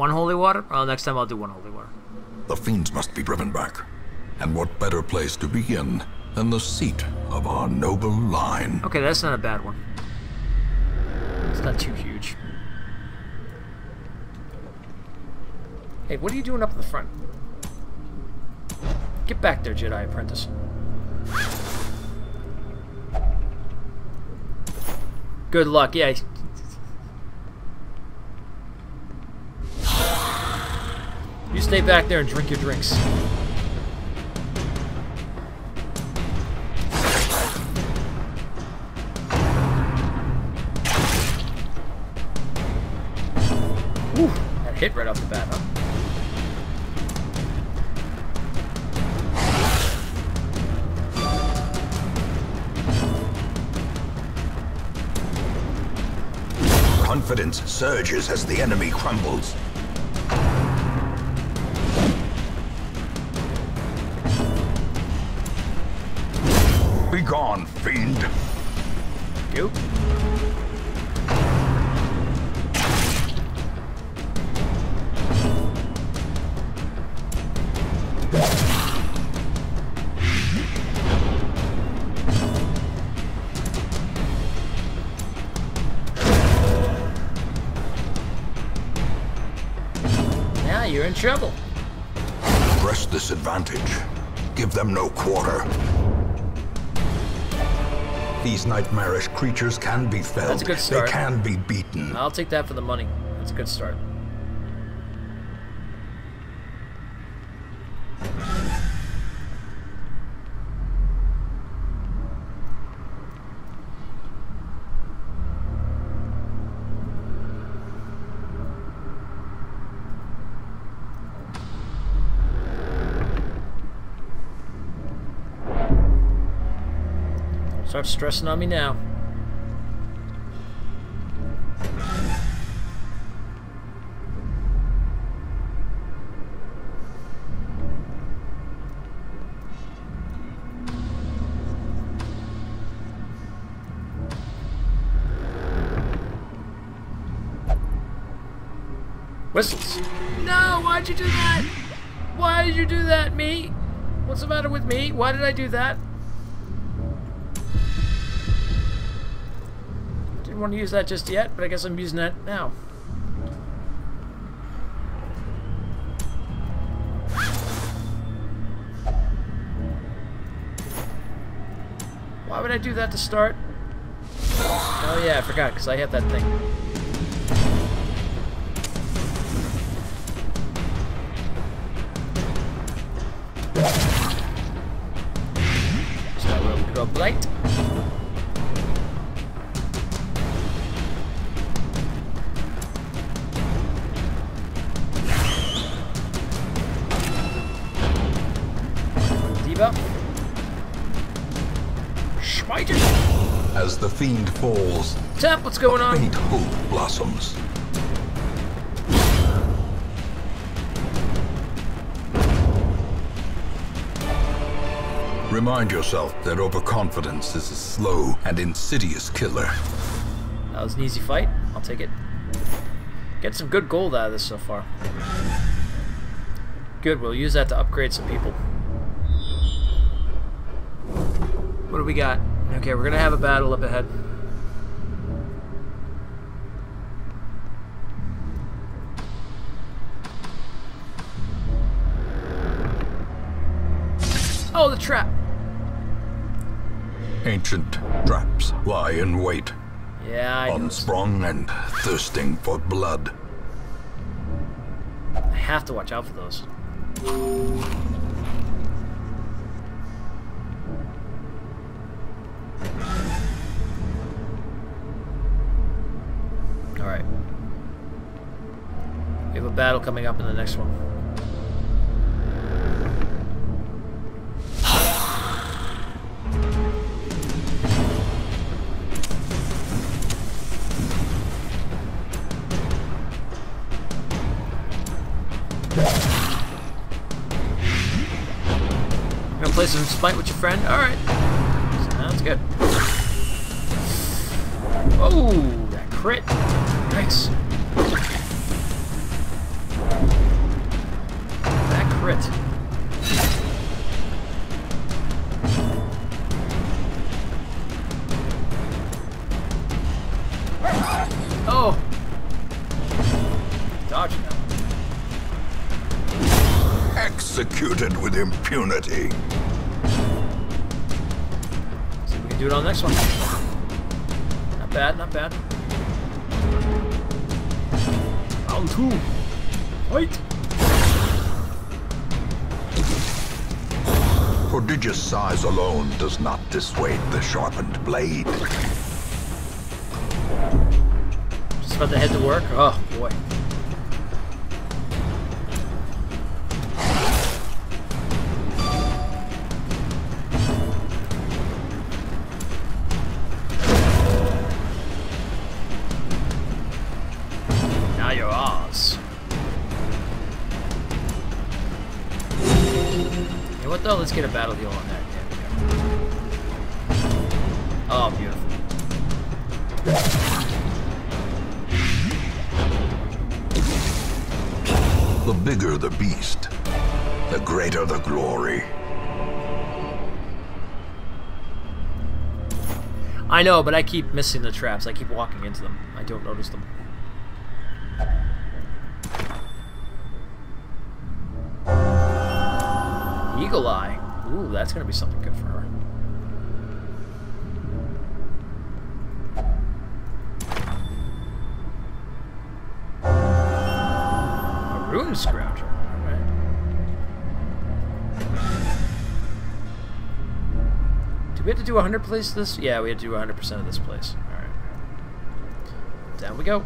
One holy water? Well, next time I'll do one holy water. The fiends must be driven back. And what better place to begin than the seat of our noble line? Okay, that's not a bad one. It's not too huge. Hey, what are you doing up in the front? Get back there, Jedi Apprentice. Good luck, yeah. You stay back there and drink your drinks. That hit right off the bat, huh? Confidence surges as the enemy crumbles. Trouble. Press this advantage. Give them no quarter. These nightmarish creatures can be felled. That's a good start. They can be beaten. I'll take that for the money. That's a good start. Start stressing on me now. Whistles. No, why'd you do that? Why did you do that, me? What's the matter with me? Why did I do that? Didn't want to use that just yet, but I guess I'm using that now. Why would I do that to start? Oh yeah, I forgot, because I have that thing. Tap, what's going on? faint hope blossoms. Remind yourself that overconfidence is a slow and insidious killer. That was an easy fight. I'll take it. Get some good gold out of this so far. Good, we'll use that to upgrade some people. What do we got? Okay, we're gonna have a battle up ahead. Ancient traps lie in wait, Yeah, I and thirsting for blood. I have to watch out for those. Alright. We have a battle coming up in the next one. Gonna play some Smite with your friend? Alright. Sounds good. Oh, that crit. Nice. That crit. With impunity. See if we can do it on the next one. Not bad, not bad. Round two. Fight! Prodigious size alone does not dissuade the sharpened blade. Just about to head to work. Oh, boy. Let's get a battle heal on that. Oh, beautiful. The bigger the beast, the greater the glory. I know, but I keep missing the traps. I keep walking into them. I don't notice them. Eagle Eye. Ooh, that's gonna be something good for her. A Rune Scrounger. Do we have to do 100 place this? Yeah, we have to do 100% of this place. Alright. Down we go.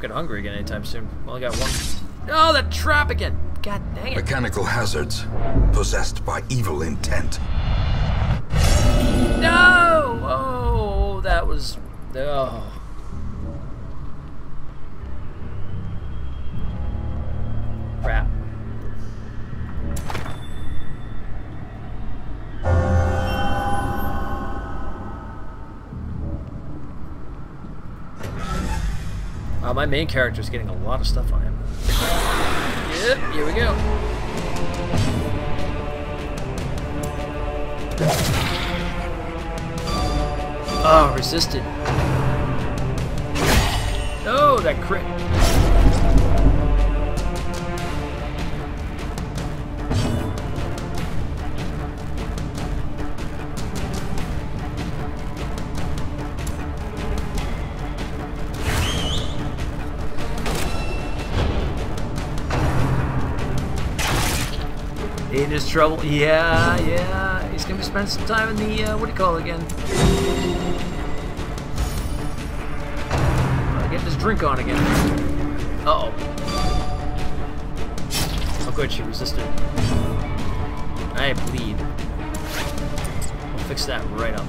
Get hungry again anytime soon. Only got one. Oh, that trap again! God dang it. Mechanical hazards, possessed by evil intent. No! Oh, that was. Oh. Wow, my main character is getting a lot of stuff on him. Yep, here we go. Oh, resisted. Oh, that crit. Trouble. Yeah, yeah. He's gonna be spending some time in the, uh, what do you call it again? Uh, getting his drink on again. Uh-oh. Oh good, she resisted. I bleed. We'll fix that right up.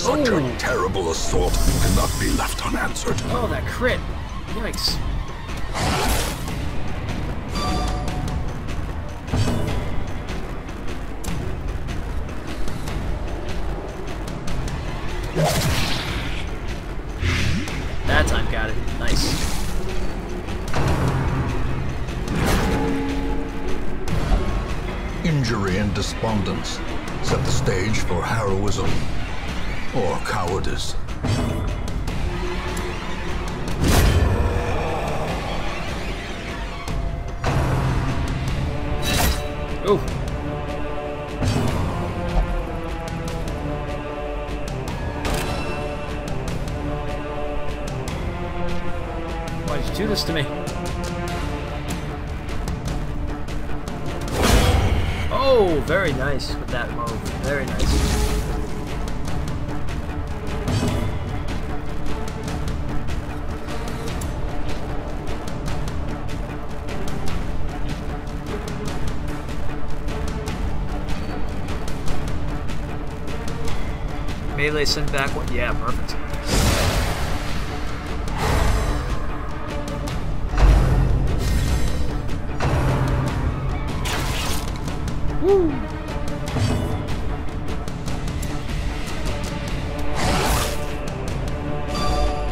Such Ooh. a terrible assault cannot be left unanswered. Oh, that crit. Yikes. That time got it. Nice. Injury and despondence set the stage for heroism or cowardice. Ooh. Why did you do this to me? Oh, very nice with that move. Very nice. Melee, they send back one. Yeah, perfect. Woo!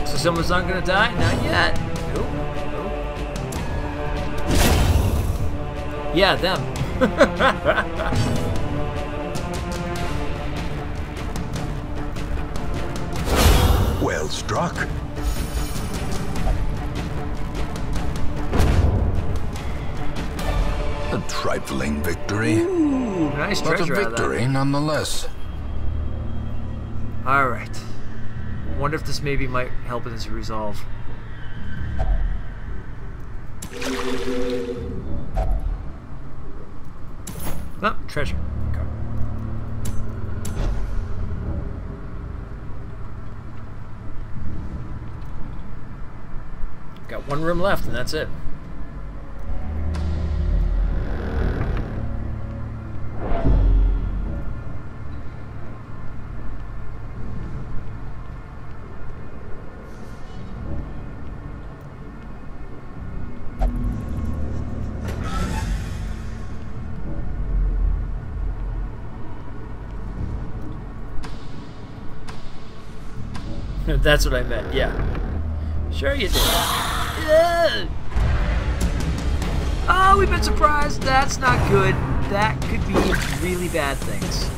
So someone's not gonna die? Not yet. Nope. nope. Yeah, them. Well struck. A trifling victory, Ooh, nice but a treasure of that. victory nonetheless. Alright. Wonder if this maybe might help in this resolve. Oh, treasure. Okay. Got one room left, and that's it. That's what I meant, yeah. Sure you did. Oh, we've been surprised. That's not good. That could be really bad things.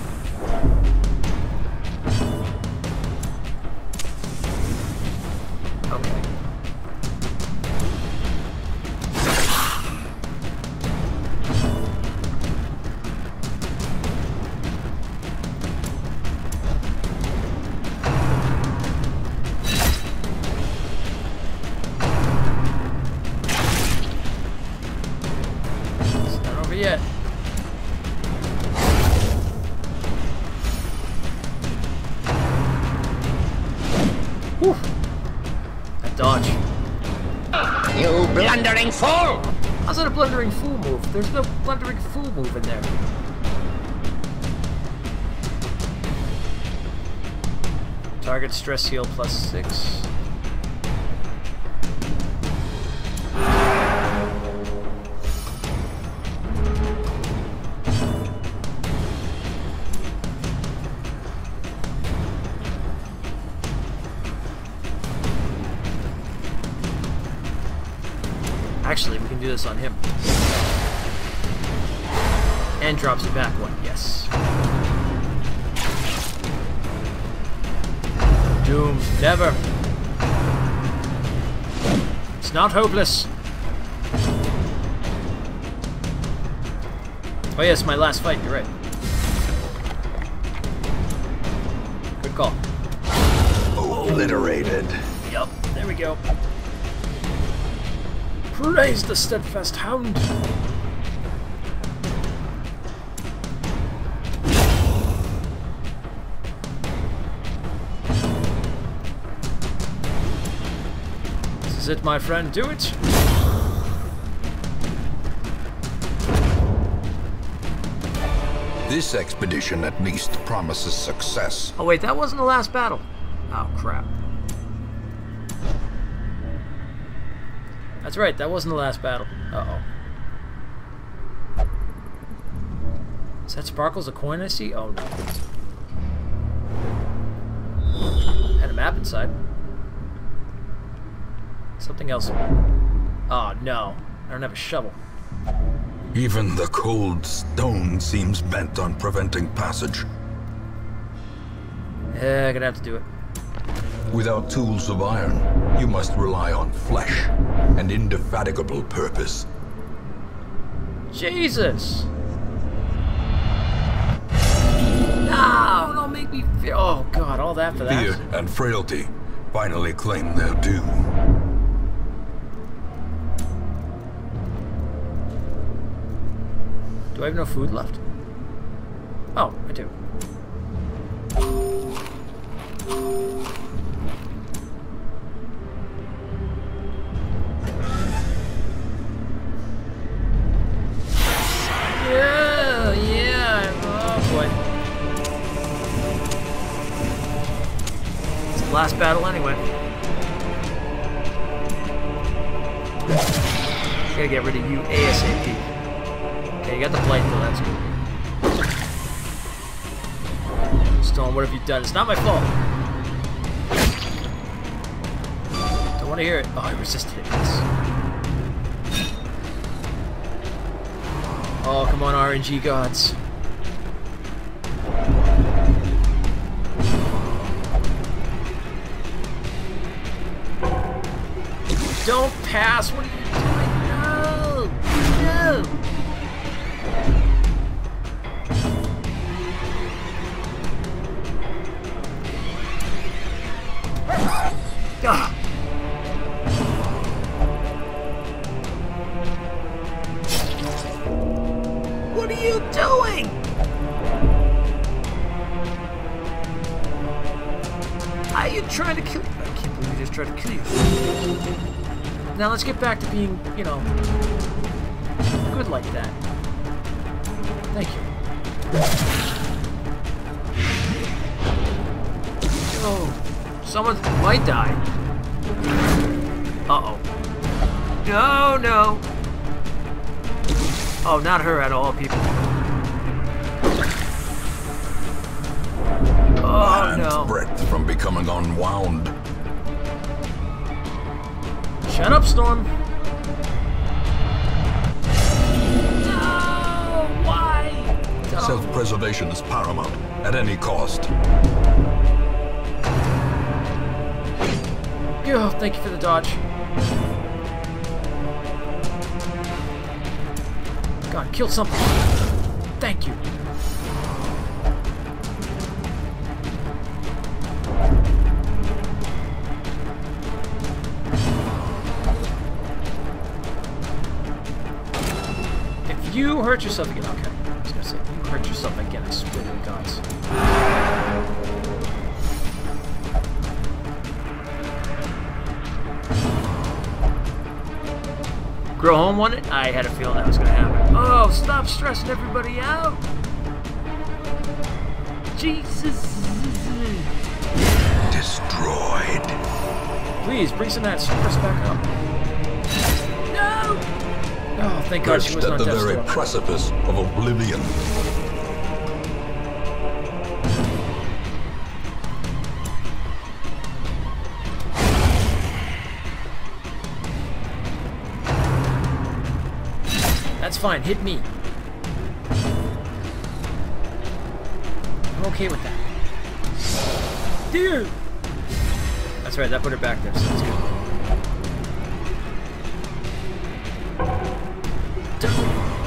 Blundering fool move? There's no blundering fool move in there. Target stress heal plus six. Actually, we can do this on him. And drops it back one, yes. Doom, never. It's not hopeless. Oh yes, my last fight, you're right. Good call. Obliterated. Yep, there we go. Praise the steadfast hound. This is it, my friend. Do it. This expedition at least promises success. Oh wait, that wasn't the last battle. Oh crap. That's right, that wasn't the last battle. Uh oh. Is that Sparkles a coin I see? Oh no. Had a map inside. Something else. Oh no. I don't have a shovel. Even the cold stone seems bent on preventing passage. Yeah, I'm gonna have to do it. Without tools of iron, you must rely on flesh and indefatigable purpose. Jesus! No, don't make me feel. Oh god, all that for that. Fear and frailty finally claim their due. Do I have no food left? Oh, I do. Done? It's not my fault. Don't want to hear it. Oh, I resisted it. Yes. Oh, come on, RNG gods. Don't pass. What are you doing? No. No. Trying to kill? you. I can't believe you just tried to kill you. Now let's get back to being, you know, good like that. Thank you. Oh, someone might die. Uh-oh. No, no. Oh, not her at all, people. Oh, no. breadth from becoming unwound. Shut up, Storm. No! Why? Self-preservation is paramount, at any cost. Oh, thank you for the dodge. God, kill something. Thank you. You hurt yourself again, okay. I was gonna say, you hurt yourself again, I swear to gods. Grow home won it? I had a feeling that was gonna happen. Oh, stop stressing everybody out! Jesus! Destroyed. Please, bring some of that stress back up. Oh, thank God she was at not the very precipice of oblivion. That's fine, hit me. I'm okay with that. Dude! That's right, that put her back there, so that's good.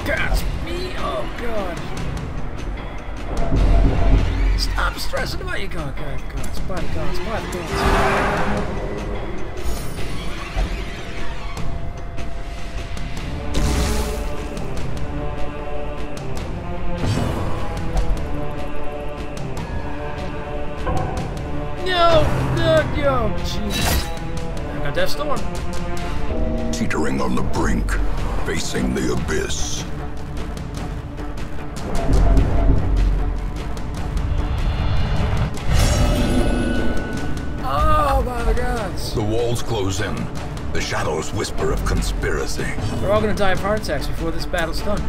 Don't me! Oh, God. Stop stressing about your God, God, gods, by the gods, by gods. No! No! Yo! Jeez. I got Death Storm. Teetering on the brink, facing the abyss. The walls close in. The shadows whisper of conspiracy. We're all gonna die of heart attacks before this battle's done.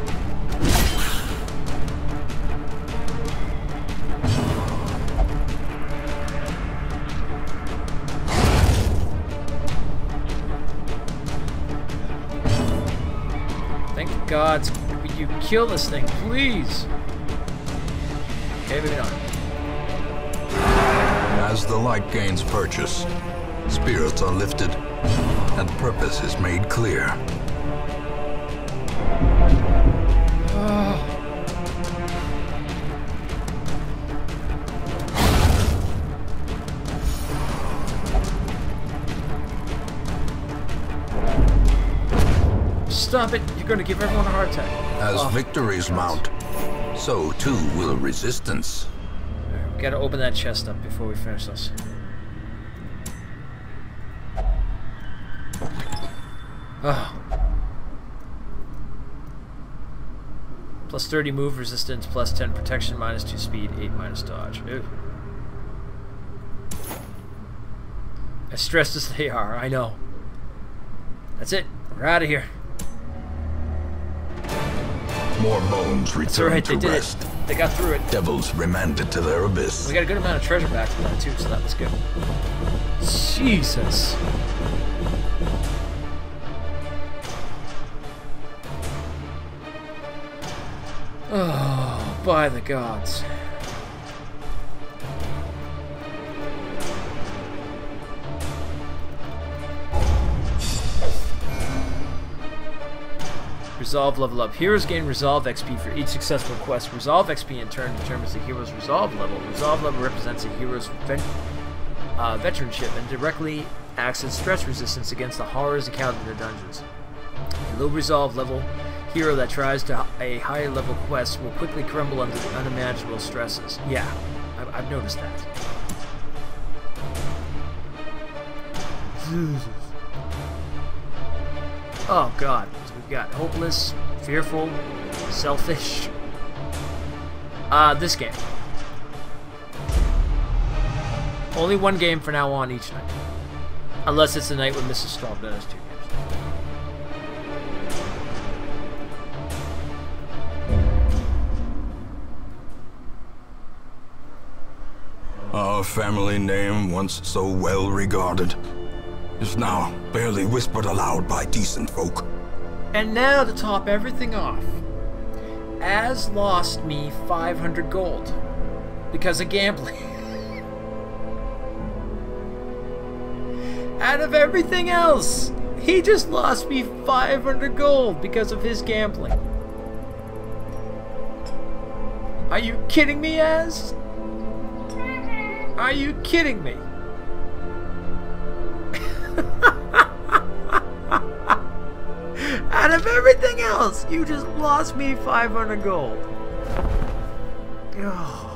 Thank gods. Will you kill this thing, please? Okay. As the light gains purchase, spirits are lifted, and purpose is made clear. Stop it! You're gonna give everyone a heart attack. As Oh, victories mount, so too will resistance. We gotta open that chest up before we finish this. Oh. Plus 30 move resistance, plus 10 protection, minus 2 speed, 8 minus dodge. Ew. As stressed as they are, I know. That's it. We're out of here. More bones return right, to they did it. rest. They got through it. Devils remanded to their abyss. We got a good amount of treasure back from that too, so that was good. Jesus. Oh, by the gods. Resolve level up. Heroes gain Resolve XP for each successful quest. Resolve XP in turn determines the hero's Resolve level. Resolve level represents a hero's ven uh, veteranship and directly acts as stress resistance against the horrors encountered in the dungeons. A low Resolve level hero that tries to a high level quest will quickly crumble under the unimaginable stresses. Yeah, I've, I've noticed that. Oh god. So we've got hopeless, fearful, selfish. Uh, this game. Only one game for now on each night. Unless it's a night with Mrs. Then it's two games. Family name, once so well regarded, is now barely whispered aloud by decent folk. And now to top everything off, Az lost me 500 gold because of gambling. Out of everything else, he just lost me 500 gold because of his gambling. Are you kidding me, Az? Are you kidding me? Out of everything else, you just lost me 500 gold. Oh.